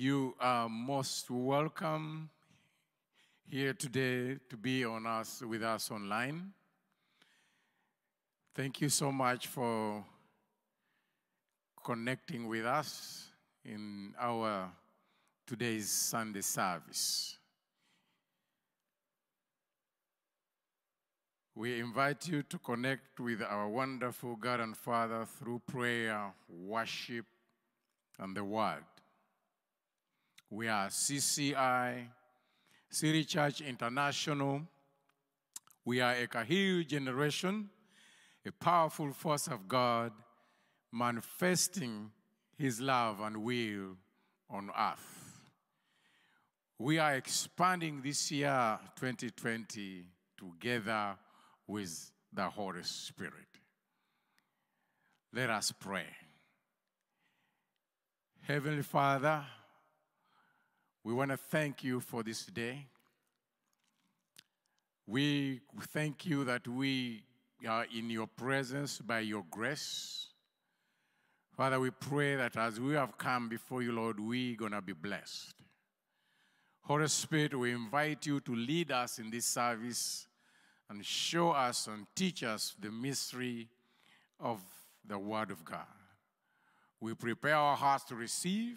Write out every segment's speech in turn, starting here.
You are most welcome here today to be on us with us online. Thank you so much for connecting with us in our today's Sunday service. We invite you to connect with our wonderful God and Father through prayer, worship, and the Word. We are CCI, City Church International. We are a Kahiu generation, a powerful force of God manifesting His love and will on earth. We are expanding this year, 2020, together with the Holy Spirit. Let us pray. Heavenly Father, we want to thank you for this day. We thank you that we are in your presence by your grace. Father, we pray that as we have come before you, Lord, we're going to be blessed. Holy Spirit, we invite you to lead us in this service and show us and teach us the mystery of the Word of God. We prepare our hearts to receive,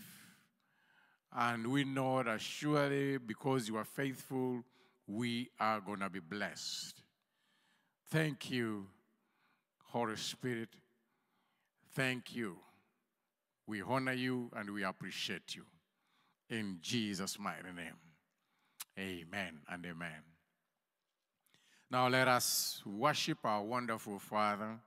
and we know that surely because you are faithful, we are going to be blessed. Thank you, Holy Spirit. Thank you. We honor you and we appreciate you. In Jesus' mighty name. Amen and amen. Now let us worship our wonderful Father.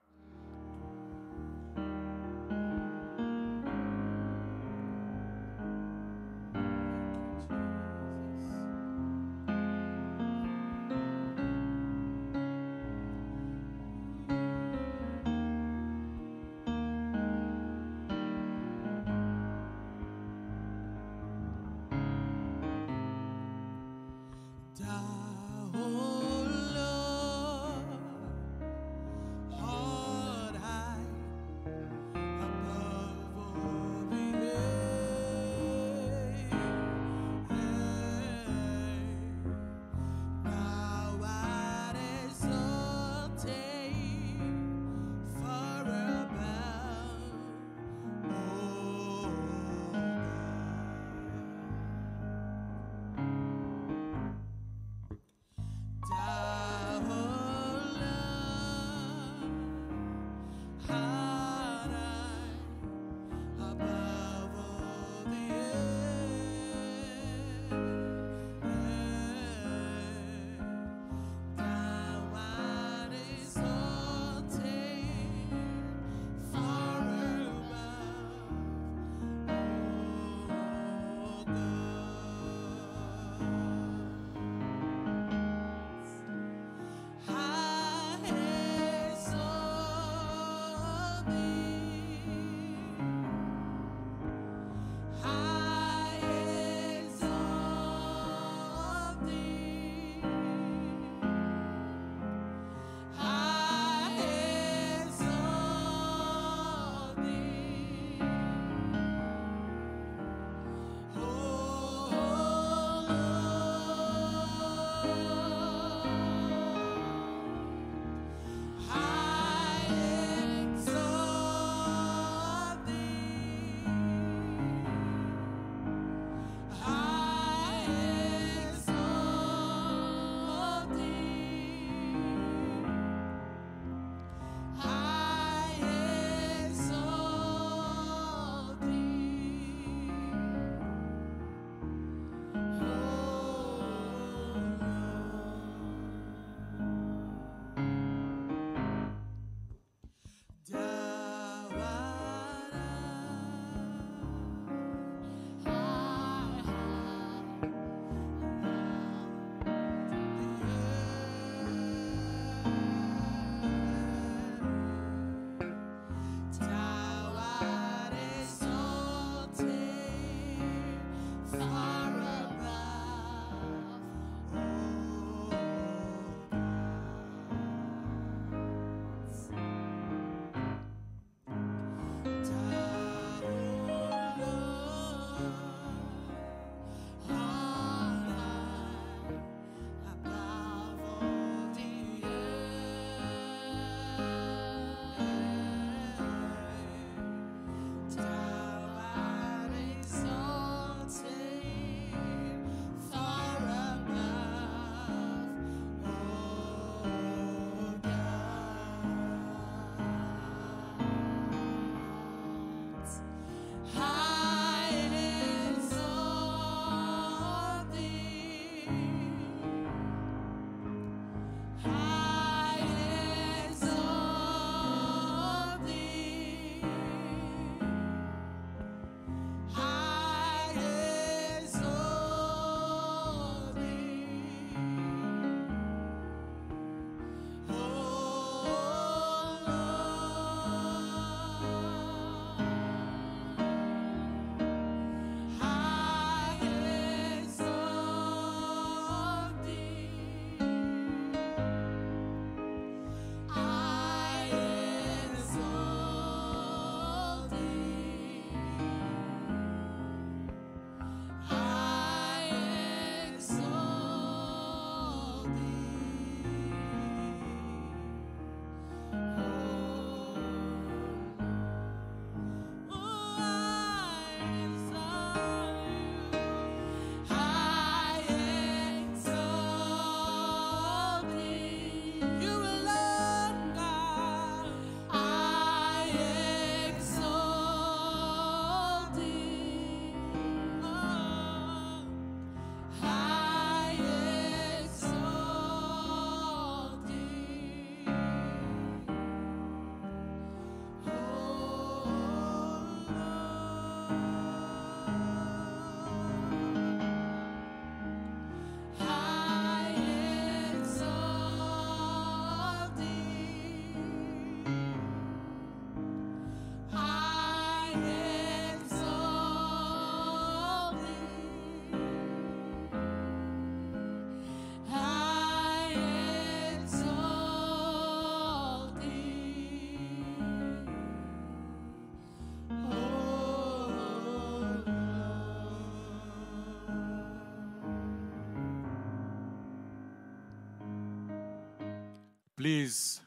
Please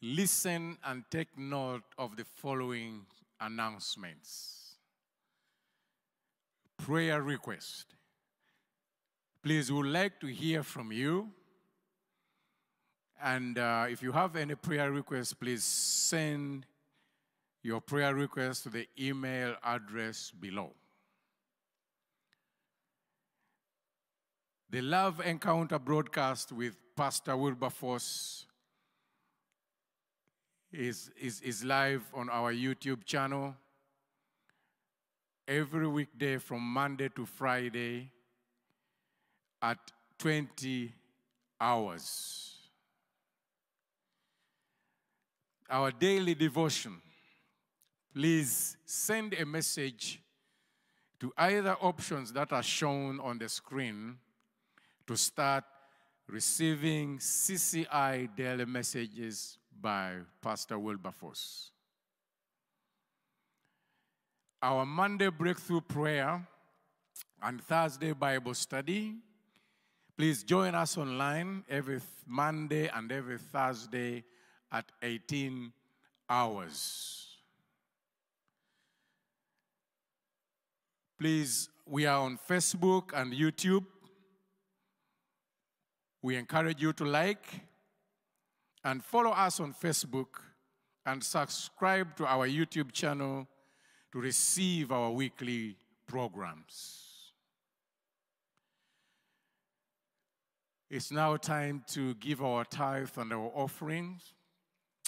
listen and take note of the following announcements. Prayer request. Please, we would like to hear from you. And uh, if you have any prayer requests, please send your prayer request to the email address below. The Love Encounter broadcast with Pastor Wilberforce is, is, is live on our YouTube channel. Every weekday from Monday to Friday at 20 hours. Our daily devotion, please send a message to either options that are shown on the screen to start receiving CCI daily messages by Pastor Wilberforce. Our Monday breakthrough prayer and Thursday Bible study. Please join us online every Monday and every Thursday at 18 hours. Please, we are on Facebook and YouTube. We encourage you to like and follow us on Facebook and subscribe to our YouTube channel to receive our weekly programs. It's now time to give our tithe and our offerings.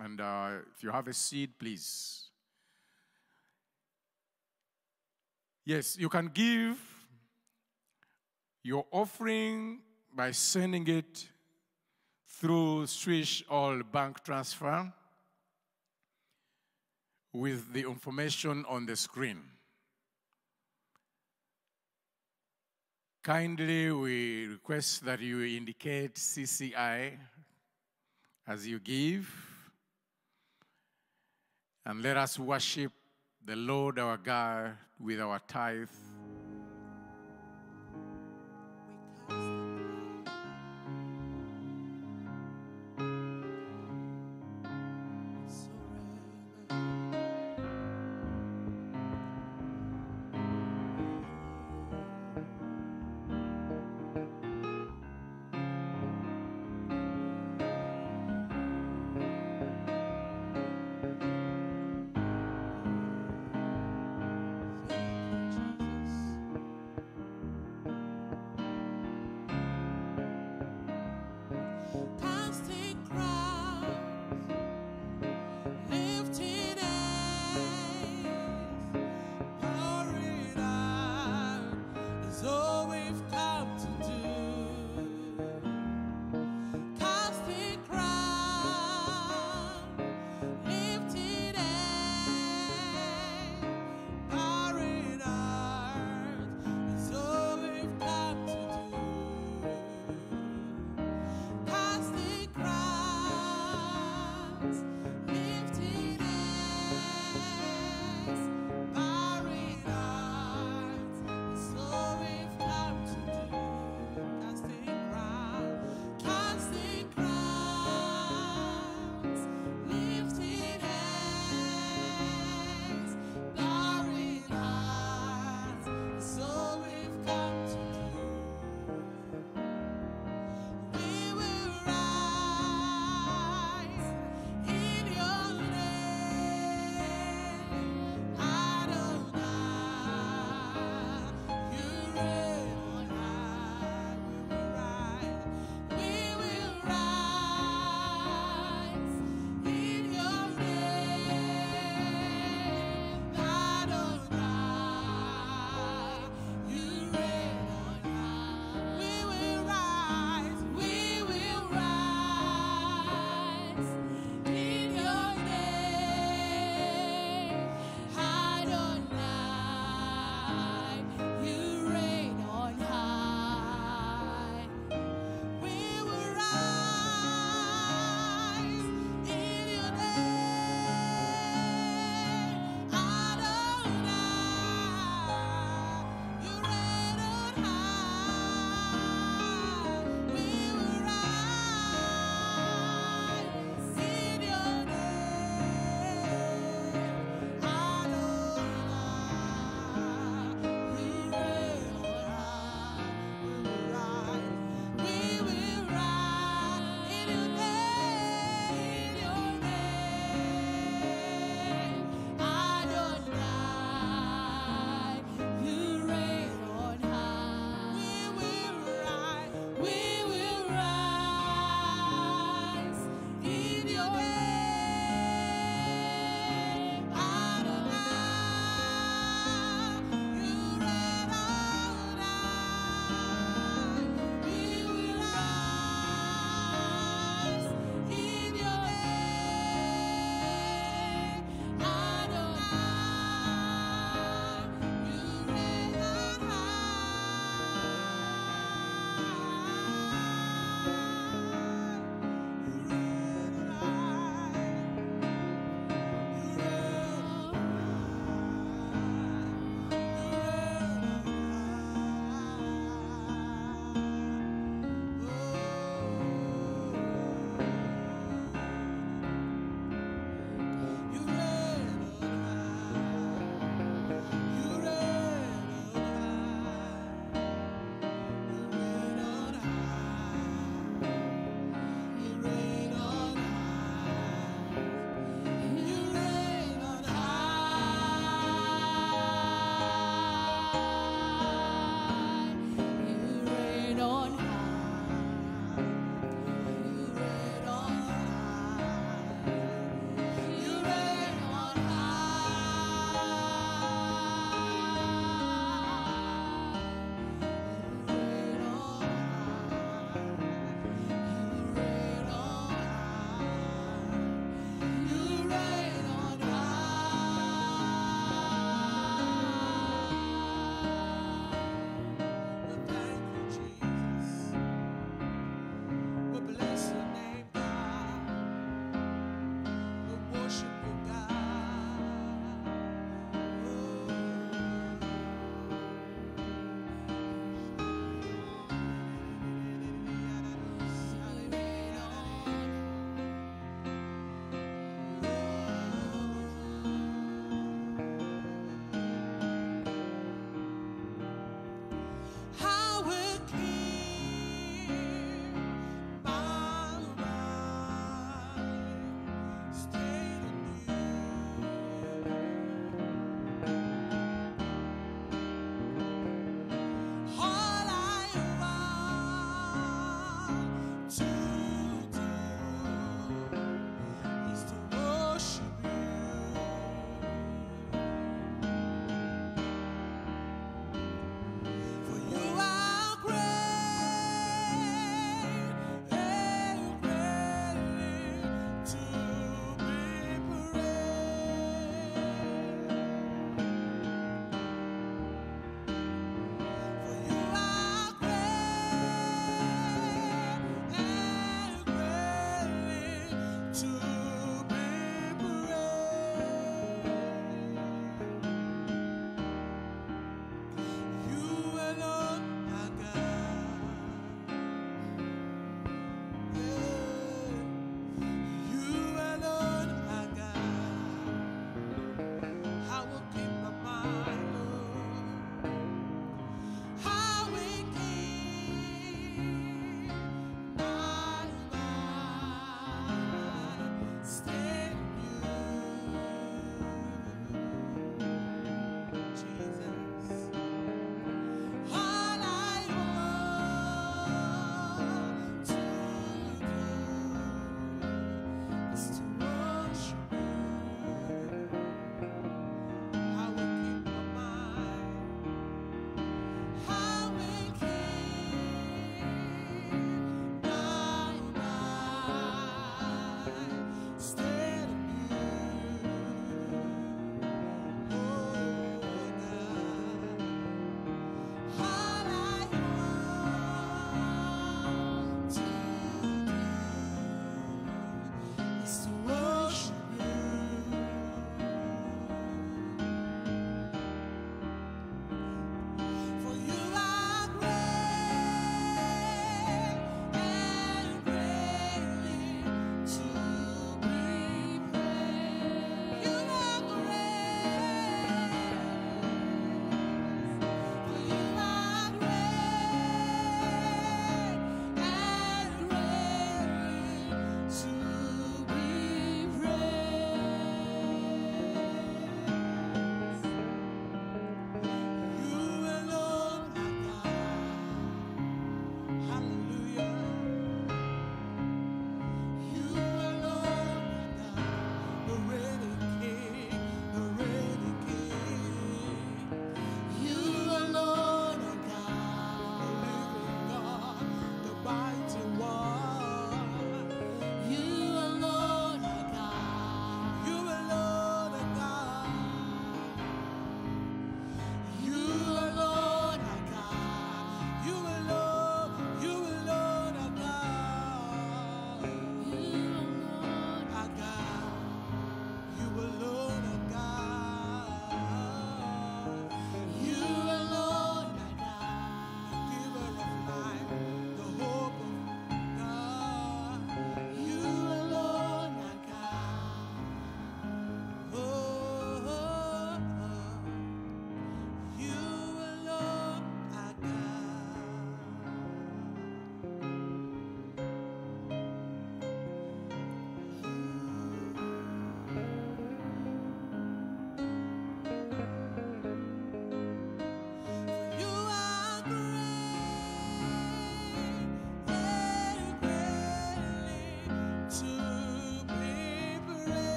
And uh, if you have a seed, please. Yes, you can give your offering by sending it through Swish or bank transfer with the information on the screen. Kindly, we request that you indicate CCI as you give, and let us worship the Lord our God with our tithe.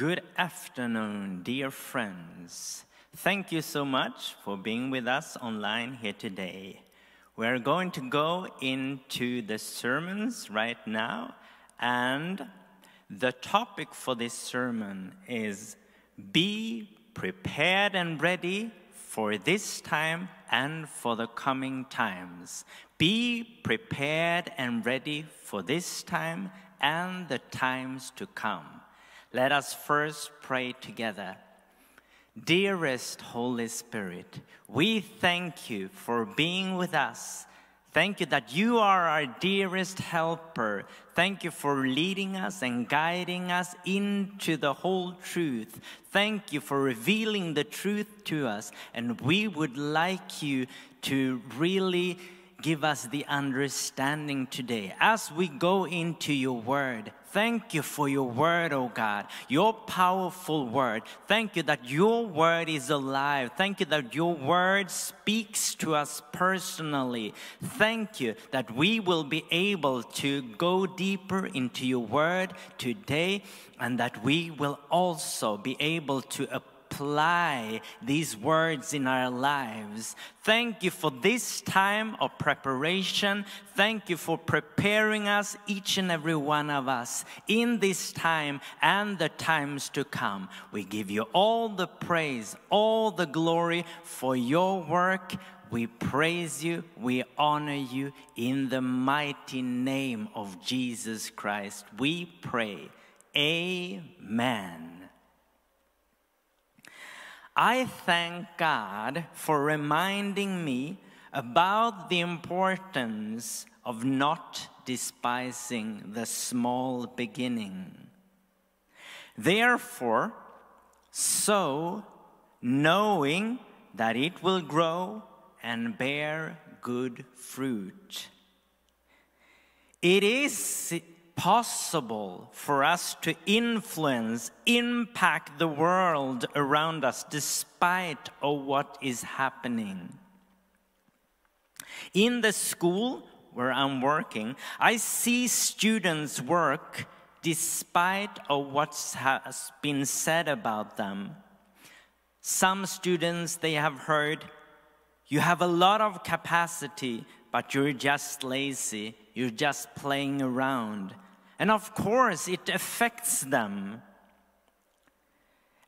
Good afternoon, dear friends. Thank you so much for being with us online here today. We're going to go into the sermons right now, and the topic for this sermon is Be prepared and ready for this time and for the coming times. Be prepared and ready for this time and the times to come. Let us first pray together. Dearest Holy Spirit, we thank you for being with us. Thank you that you are our dearest helper. Thank you for leading us and guiding us into the whole truth. Thank you for revealing the truth to us. And we would like you to really give us the understanding today as we go into your word. Thank you for your word, oh God, your powerful word. Thank you that your word is alive. Thank you that your word speaks to us personally. Thank you that we will be able to go deeper into your word today and that we will also be able to apply these words in our lives. Thank you for this time of preparation. Thank you for preparing us, each and every one of us, in this time and the times to come. We give you all the praise, all the glory for your work. We praise you, we honor you in the mighty name of Jesus Christ. We pray. Amen. I thank God for reminding me about the importance of not despising the small beginning. Therefore, sow knowing that it will grow and bear good fruit. It is possible for us to influence, impact the world around us despite of what is happening. In the school where I'm working, I see students work despite of what has been said about them. Some students they have heard you have a lot of capacity, but you're just lazy. You're just playing around. And of course, it affects them.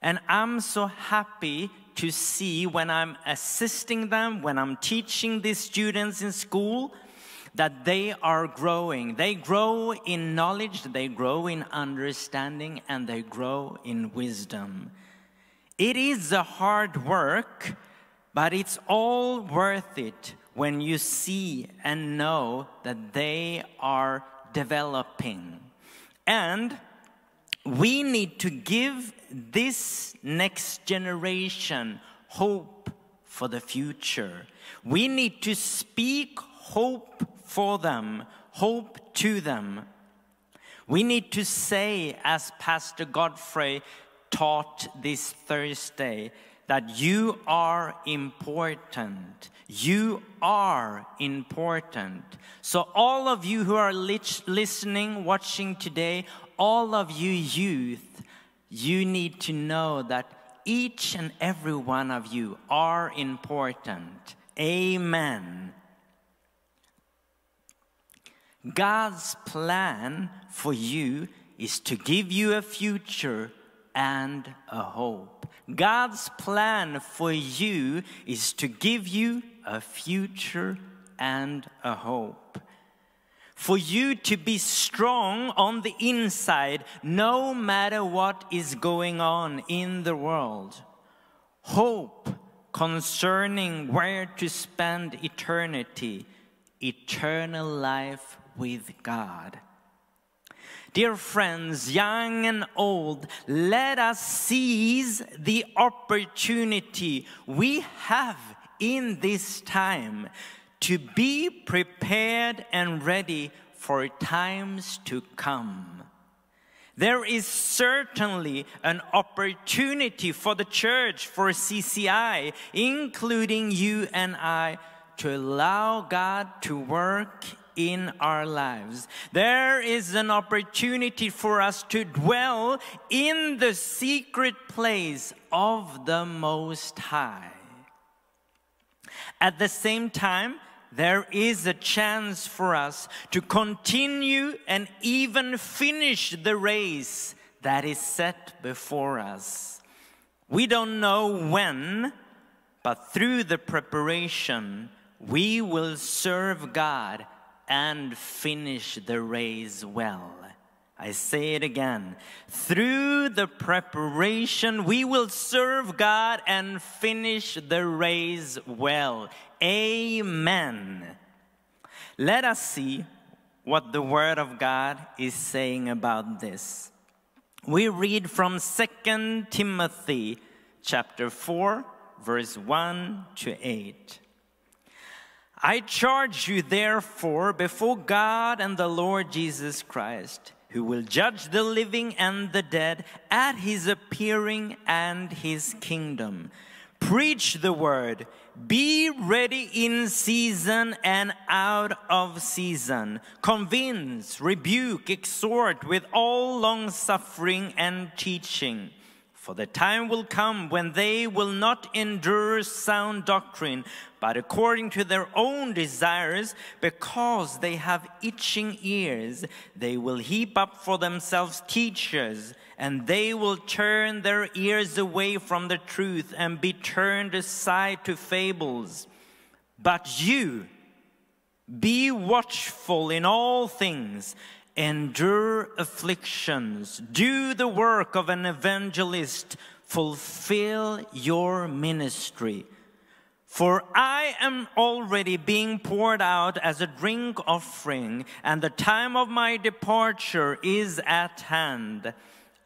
And I'm so happy to see when I'm assisting them, when I'm teaching these students in school, that they are growing. They grow in knowledge, they grow in understanding, and they grow in wisdom. It is a hard work, but it's all worth it when you see and know that they are developing. And we need to give this next generation hope for the future. We need to speak hope for them, hope to them. We need to say, as Pastor Godfrey taught this Thursday, that you are important. You are important. So, all of you who are listening, watching today, all of you youth, you need to know that each and every one of you are important. Amen. God's plan for you is to give you a future and a hope. God's plan for you is to give you a future and a hope. For you to be strong on the inside, no matter what is going on in the world. Hope concerning where to spend eternity, eternal life with God. Dear friends, young and old, let us seize the opportunity we have in this time to be prepared and ready for times to come. There is certainly an opportunity for the church, for CCI, including you and I, to allow God to work in our lives. There is an opportunity for us to dwell in the secret place of the Most High. At the same time, there is a chance for us to continue and even finish the race that is set before us. We don't know when, but through the preparation, we will serve God and finish the race well. I say it again. Through the preparation, we will serve God and finish the race well. Amen. Let us see what the Word of God is saying about this. We read from 2 Timothy chapter 4, verse 1 to 8. I charge you, therefore, before God and the Lord Jesus Christ, who will judge the living and the dead at his appearing and his kingdom. Preach the word. Be ready in season and out of season. Convince, rebuke, exhort with all long suffering and teaching. For the time will come when they will not endure sound doctrine, but according to their own desires, because they have itching ears, they will heap up for themselves teachers, and they will turn their ears away from the truth and be turned aside to fables. But you, be watchful in all things endure afflictions, do the work of an evangelist, fulfill your ministry. For I am already being poured out as a drink offering, and the time of my departure is at hand.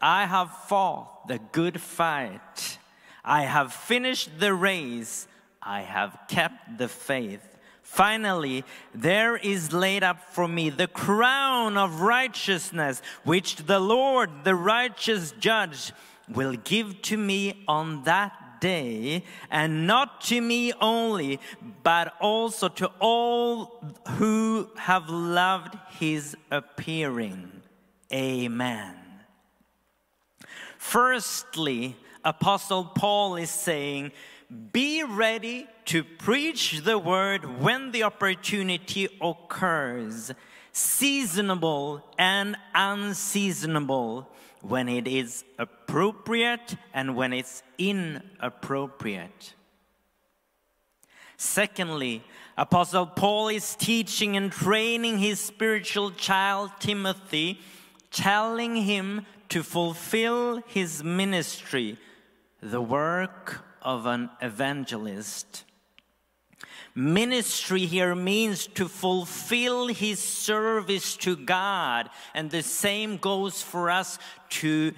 I have fought the good fight. I have finished the race. I have kept the faith. Finally, there is laid up for me the crown of righteousness, which the Lord, the righteous judge, will give to me on that day, and not to me only, but also to all who have loved his appearing. Amen. Firstly, Apostle Paul is saying, be ready to preach the word when the opportunity occurs, seasonable and unseasonable, when it is appropriate and when it's inappropriate. Secondly, Apostle Paul is teaching and training his spiritual child Timothy, telling him to fulfill his ministry, the work of an evangelist. Ministry here means to fulfill his service to God, and the same goes for us to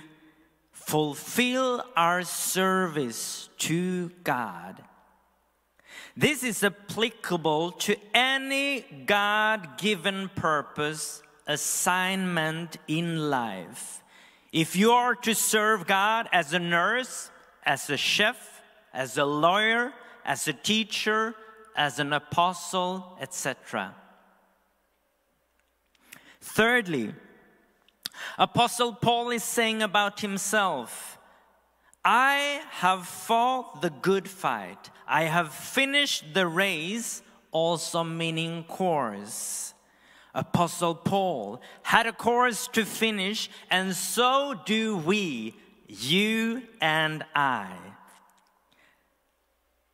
fulfill our service to God. This is applicable to any God given purpose, assignment in life. If you are to serve God as a nurse, as a chef, as a lawyer, as a teacher, as an apostle, etc. Thirdly, Apostle Paul is saying about himself, I have fought the good fight. I have finished the race, also meaning course. Apostle Paul had a course to finish, and so do we, you and I.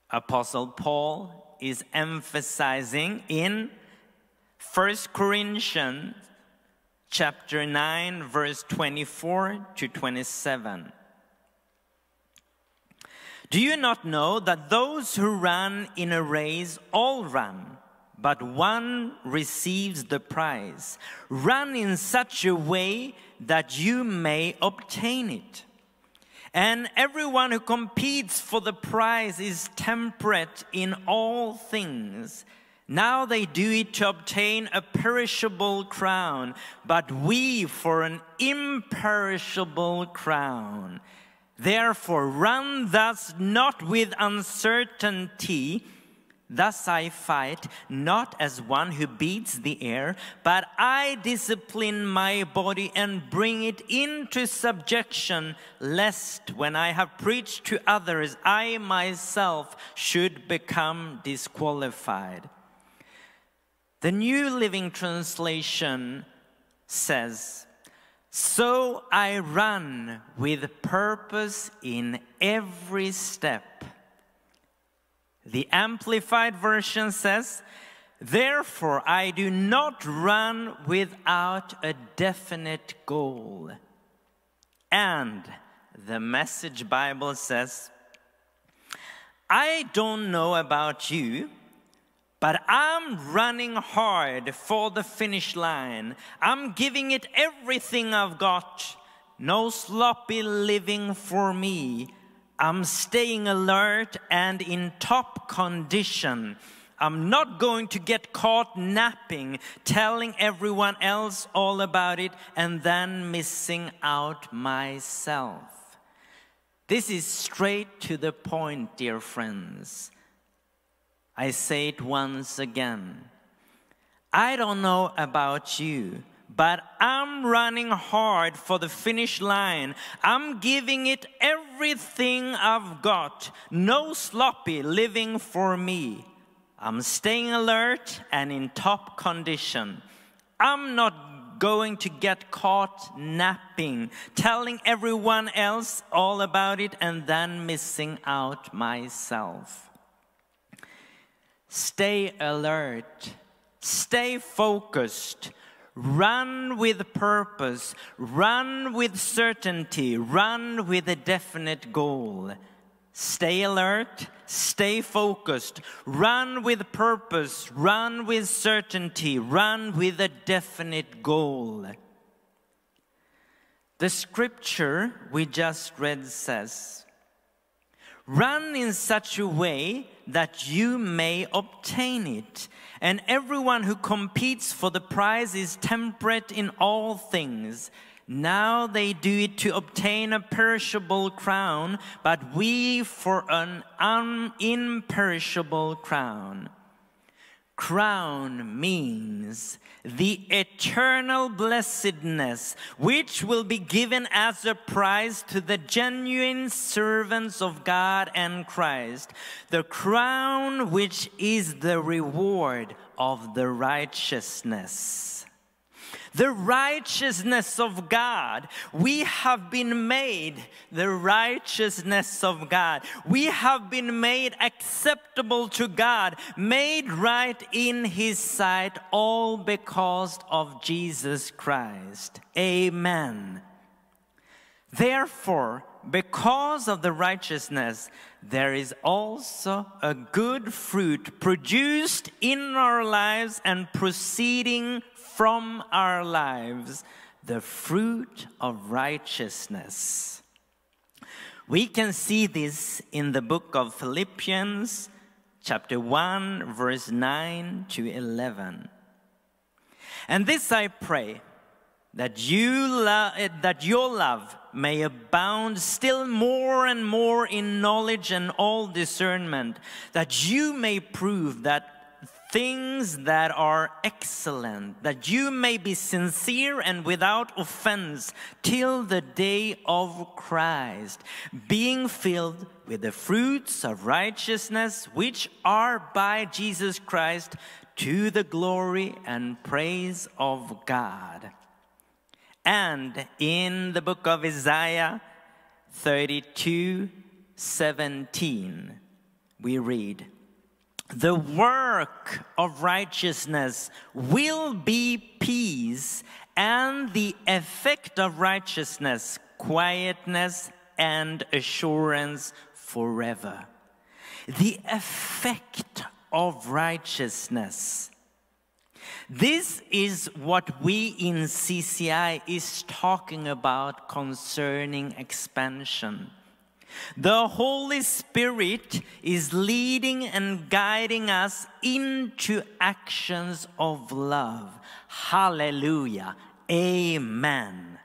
Apostle Paul is emphasizing in 1 Corinthians chapter 9 verse 24 to 27. Do you not know that those who run in a race all run, but one receives the prize? Run in such a way that you may obtain it. And everyone who competes for the prize is temperate in all things. Now they do it to obtain a perishable crown, but we for an imperishable crown. Therefore, run thus not with uncertainty. Thus I fight, not as one who beats the air, but I discipline my body and bring it into subjection, lest when I have preached to others, I myself should become disqualified. The New Living Translation says, So I run with purpose in every step. The Amplified Version says, Therefore I do not run without a definite goal. And the Message Bible says, I don't know about you but I'm running hard for the finish line. I'm giving it everything I've got. No sloppy living for me. I'm staying alert and in top condition. I'm not going to get caught napping, telling everyone else all about it, and then missing out myself. This is straight to the point, dear friends. I say it once again. I don't know about you, but I'm running hard for the finish line. I'm giving it everything I've got. No sloppy living for me. I'm staying alert and in top condition. I'm not going to get caught napping, telling everyone else all about it, and then missing out myself. Stay alert. Stay focused. Run with purpose. Run with certainty. Run with a definite goal. Stay alert. Stay focused. Run with purpose. Run with certainty. Run with a definite goal. The scripture we just read says, Run in such a way that you may obtain it. And everyone who competes for the prize is temperate in all things. Now they do it to obtain a perishable crown, but we for an imperishable crown crown means the eternal blessedness which will be given as a prize to the genuine servants of God and Christ, the crown which is the reward of the righteousness the righteousness of God. We have been made the righteousness of God. We have been made acceptable to God, made right in His sight, all because of Jesus Christ. Amen. Therefore, because of the righteousness, there is also a good fruit produced in our lives and proceeding from our lives the fruit of righteousness. We can see this in the book of Philippians, chapter 1, verse 9 to 11. And this I pray that you lo- eh, that your love may abound still more and more in knowledge and all discernment that you may prove that things that are excellent, that you may be sincere and without offense till the day of Christ, being filled with the fruits of righteousness which are by Jesus Christ to the glory and praise of God. And in the book of Isaiah, 32 17, we read, The work of righteousness will be peace, and the effect of righteousness, quietness and assurance forever. The effect of righteousness. This is what we in CCI is talking about concerning expansion. The Holy Spirit is leading and guiding us into actions of love. Hallelujah. Amen.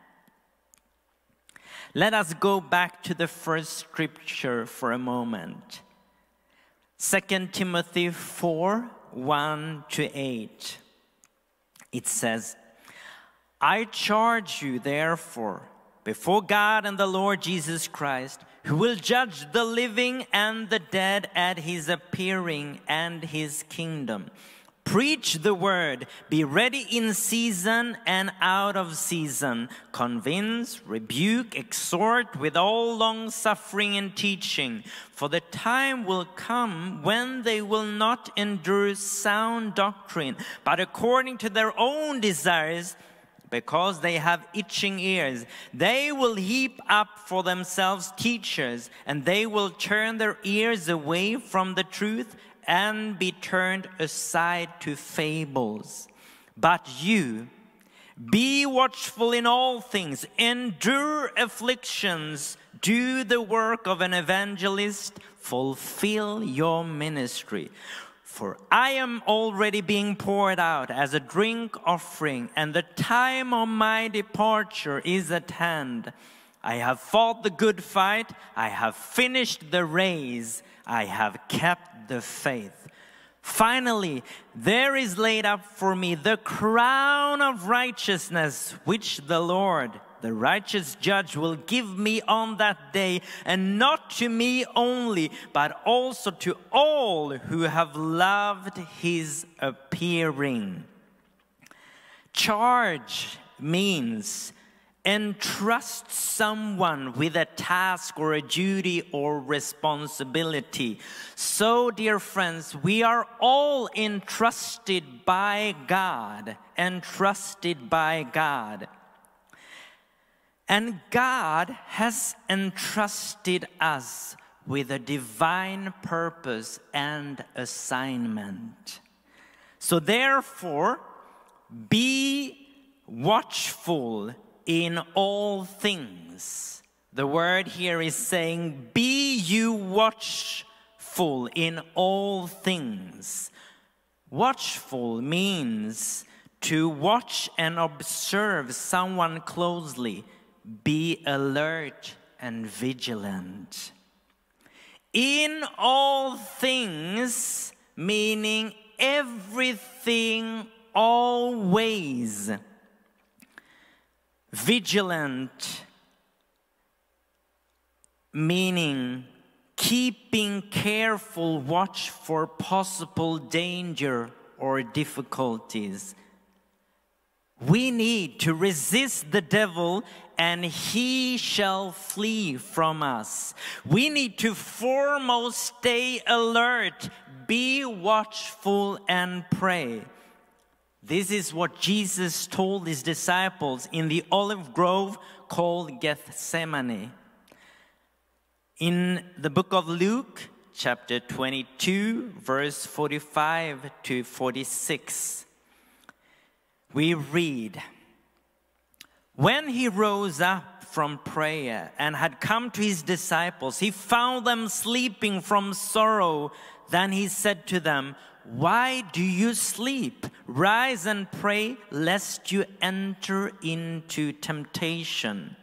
Let us go back to the first scripture for a moment. 2 Timothy 4 1 to 8. It says, I charge you, therefore, before God and the Lord Jesus Christ, who will judge the living and the dead at his appearing and his kingdom. Preach the word, be ready in season and out of season. Convince, rebuke, exhort with all long suffering and teaching. For the time will come when they will not endure sound doctrine, but according to their own desires, because they have itching ears, they will heap up for themselves teachers, and they will turn their ears away from the truth and be turned aside to fables. But you, be watchful in all things, endure afflictions, do the work of an evangelist, fulfill your ministry. For I am already being poured out as a drink offering, and the time of my departure is at hand. I have fought the good fight, I have finished the race, I have kept the faith. Finally, there is laid up for me the crown of righteousness, which the Lord, the righteous judge, will give me on that day, and not to me only, but also to all who have loved his appearing. Charge means entrust someone with a task or a duty or responsibility. So, dear friends, we are all entrusted by God, entrusted by God. And God has entrusted us with a divine purpose and assignment. So, therefore, be watchful in all things. The word here is saying, Be you watchful in all things. Watchful means to watch and observe someone closely, be alert and vigilant. In all things, meaning everything, always Vigilant, meaning keeping careful watch for possible danger or difficulties. We need to resist the devil and he shall flee from us. We need to foremost stay alert, be watchful, and pray. This is what Jesus told his disciples in the olive grove called Gethsemane. In the book of Luke, chapter 22, verse 45 to 46, we read When he rose up from prayer and had come to his disciples, he found them sleeping from sorrow. Then he said to them, why do you sleep? Rise and pray, lest you enter into temptation.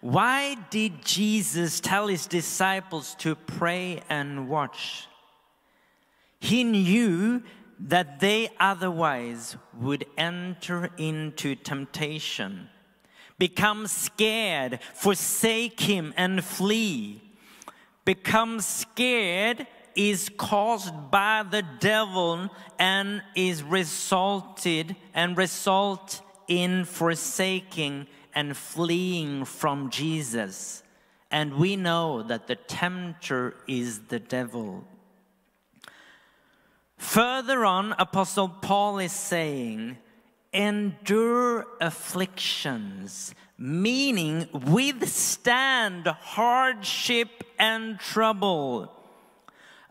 Why did Jesus tell his disciples to pray and watch? He knew that they otherwise would enter into temptation, become scared, forsake him, and flee. Become scared is caused by the devil and is resulted and result in forsaking and fleeing from Jesus. and we know that the tempter is the devil. Further on, Apostle Paul is saying, endure afflictions, meaning withstand hardship and trouble.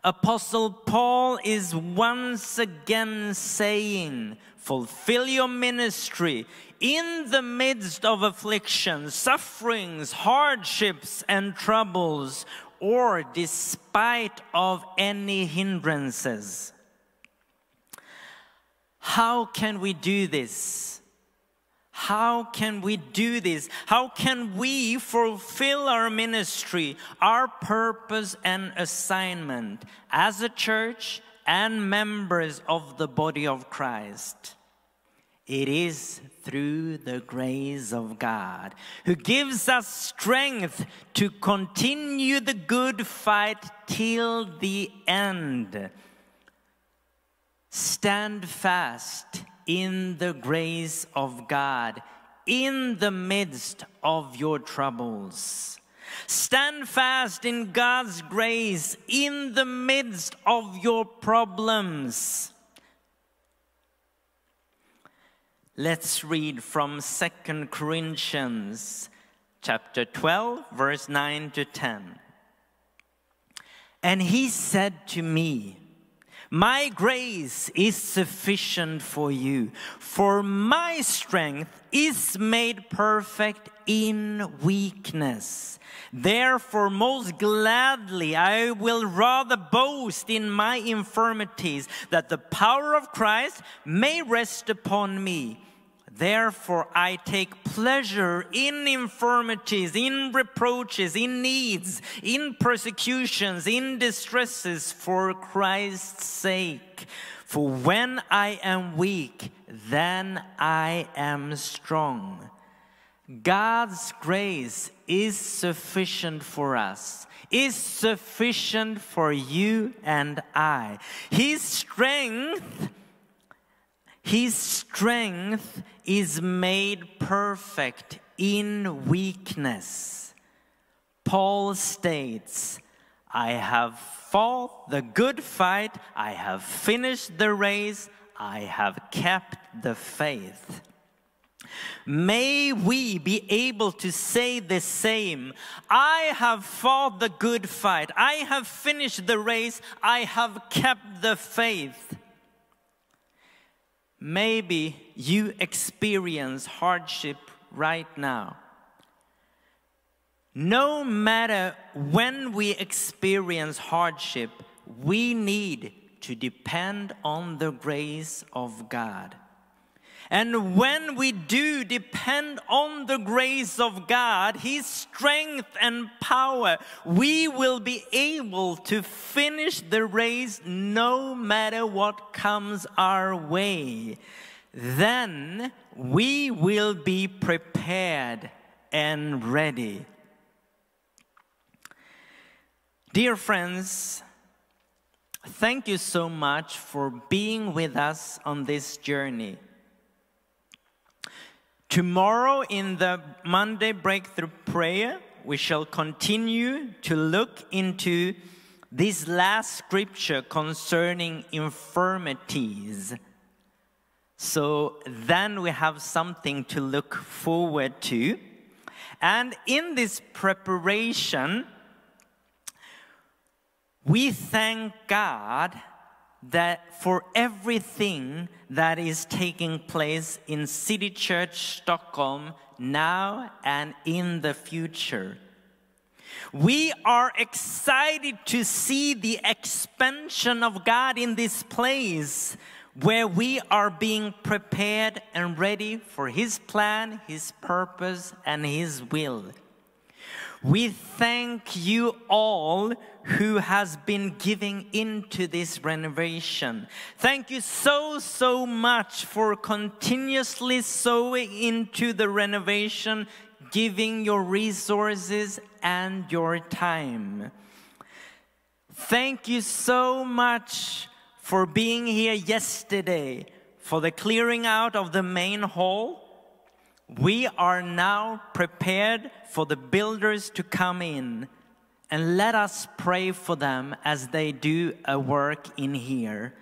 Apostle Paul is once again saying, fulfill your ministry in the midst of afflictions, sufferings, hardships, and troubles, or despite of any hindrances. How can we do this? How can we do this? How can we fulfill our ministry, our purpose and assignment as a church and members of the body of Christ? It is through the grace of God who gives us strength to continue the good fight till the end. Stand fast in the grace of God in the midst of your troubles. Stand fast in God's grace in the midst of your problems. Let's read from 2 Corinthians chapter 12 verse 9 to 10. And he said to me, my grace is sufficient for you, for my strength is made perfect in weakness. Therefore, most gladly, I will rather boast in my infirmities, that the power of Christ may rest upon me. Therefore, I take pleasure in infirmities, in reproaches, in needs, in persecutions, in distresses for Christ's sake. For when I am weak, then I am strong. God's grace is sufficient for us, is sufficient for you and I. His strength his strength is made perfect in weakness. Paul states, I have fought the good fight, I have finished the race, I have kept the faith. May we be able to say the same. I have fought the good fight. I have finished the race. I have kept the faith. Maybe you experience hardship right now. No matter when we experience hardship, we need to depend on the grace of God. And when we do depend on the grace of God, His strength and power, we will be able to finish the race no matter what comes our way. Then we will be prepared and ready. Dear friends, thank you so much for being with us on this journey. Tomorrow, in the Monday Breakthrough Prayer, we shall continue to look into this last scripture concerning infirmities. So then we have something to look forward to. And in this preparation, we thank God that for everything that is taking place in City Church Stockholm now and in the future. We are excited to see the expansion of God in this place where we are being prepared and ready for His plan, His purpose, and His will. We thank you all who has been giving into this renovation. Thank you so, so much for continuously sowing into the renovation, giving your resources and your time. Thank you so much for being here yesterday for the clearing out of the main hall we are now prepared for the builders to come in and let us pray for them as they do a work in here.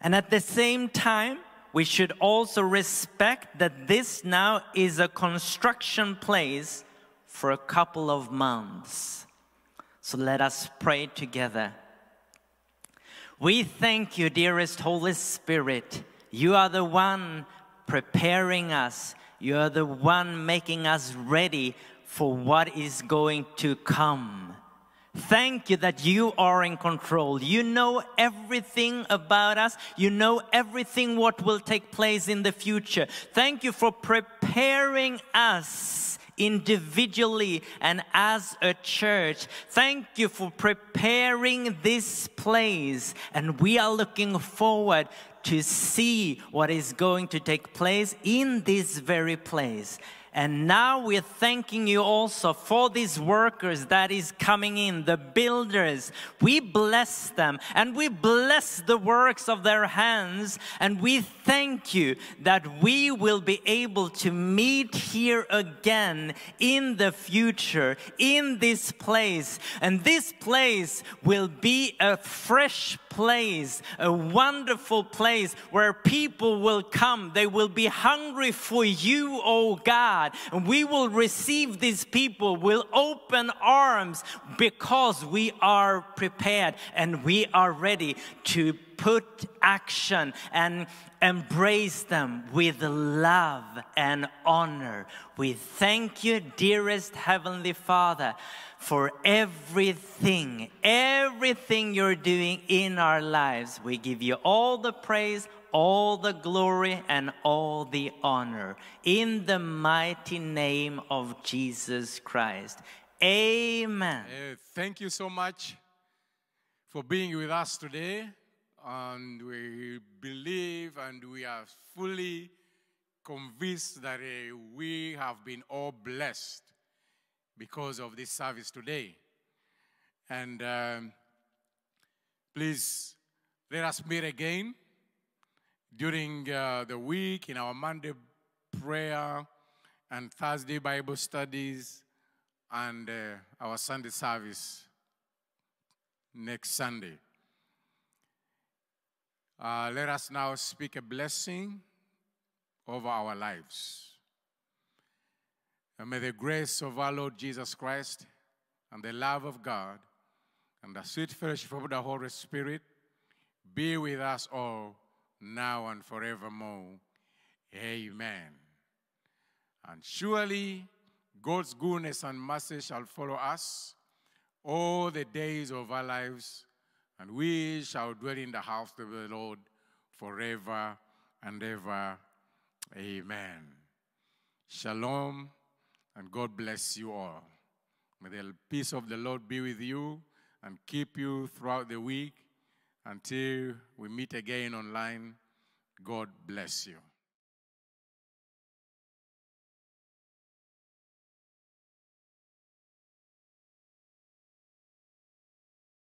And at the same time, we should also respect that this now is a construction place for a couple of months. So let us pray together. We thank you, dearest Holy Spirit. You are the one preparing us, you are the one making us ready for what is going to come. Thank you that you are in control. You know everything about us. You know everything what will take place in the future. Thank you for preparing us individually and as a church. Thank you for preparing this place. And we are looking forward to see what is going to take place in this very place. And now we're thanking you also for these workers that is coming in, the builders. We bless them and we bless the works of their hands. And we thank you that we will be able to meet here again in the future, in this place. And this place will be a fresh place, a wonderful place where people will come. They will be hungry for you, oh God. And we will receive these people with open arms because we are prepared and we are ready to put action and embrace them with love and honor. We thank you, dearest Heavenly Father, for everything, everything you're doing in our lives. We give you all the praise, all the glory, and all the honor. In the mighty name of Jesus Christ. Amen. Uh, thank you so much for being with us today. And we believe and we are fully convinced that uh, we have been all blessed because of this service today. And um, please let us meet again during uh, the week in our Monday prayer and Thursday Bible studies and uh, our Sunday service next Sunday. Uh, let us now speak a blessing over our lives. And may the grace of our Lord Jesus Christ and the love of God and the sweet fellowship of the Holy Spirit be with us all now and forevermore. Amen. And surely God's goodness and mercy shall follow us all the days of our lives, and we shall dwell in the house of the Lord forever and ever. Amen. Shalom, and God bless you all. May the peace of the Lord be with you and keep you throughout the week until we meet again online. God bless you.